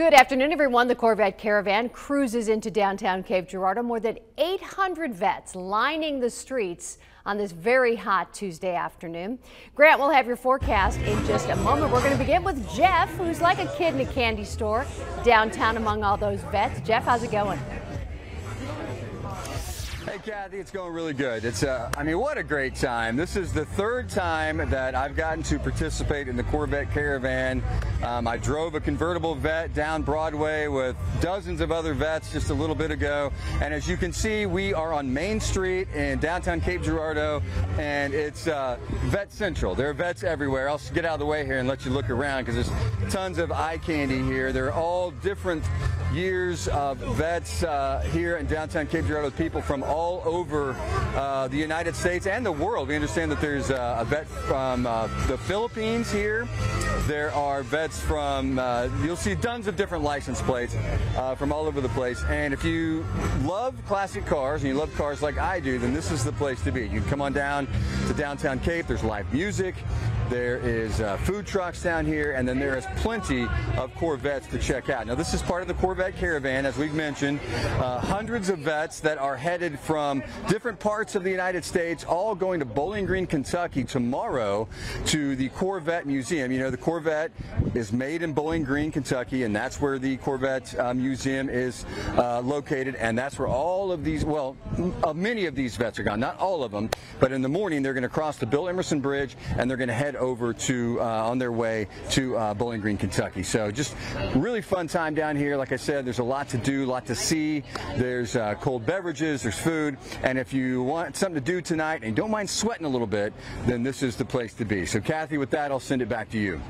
Good afternoon, everyone. The Corvette Caravan cruises into downtown Cape Girardeau. More than 800 Vettes lining the streets on this very hot Tuesday afternoon. Grant will have your forecast in just a moment. We're going to begin with Jeff, who's like a kid in a candy store downtown among all those Vettes. Jeff, how's it going? Hey, Kathy, it's going really good. It's, uh, I mean, what a great time. This is the third time that I've gotten to participate in the Corvette Caravan. Um, I drove a convertible Vette down Broadway with dozens of other Vettes just a little bit ago. And as you can see, we are on Main Street in downtown Cape Girardeau, and it's uh, Vette Central. There are Vettes everywhere. I'll get out of the way here and let you look around because there's tons of eye candy here. They're all different years of Vettes uh, here in downtown Cape Girardeau, people from all over uh, the United States and the world. We understand that there's uh, a Vette from uh, the Philippines here. There are Vettes from, uh, you'll see tons of different license plates uh, from all over the place. And if you love classic cars and you love cars like I do, then this is the place to be. You can come on down to downtown Cape. There's live music. There is uh, food trucks down here, and then there is plenty of Corvettes to check out. Now, this is part of the Corvette Caravan, as we've mentioned. Uh, hundreds of Vettes that are headed from different parts of the United States, all going to Bowling Green, Kentucky tomorrow to the Corvette Museum. You know, the Corvette is made in Bowling Green, Kentucky, and that's where the Corvette uh, Museum is uh, located, and that's where all of these, well, uh, many of these Vettes are gone. Not all of them, but in the morning they're going to cross the Bill Emerson Bridge, and they're going to head over to uh, on their way to uh, Bowling Green, Kentucky. So just really fun time down here. Like I said, there's a lot to do, a lot to see. There's uh, cold beverages, there's food, and if you want something to do tonight and don't mind sweating a little bit, then this is the place to be. So Kathy, with that, I'll send it back to you.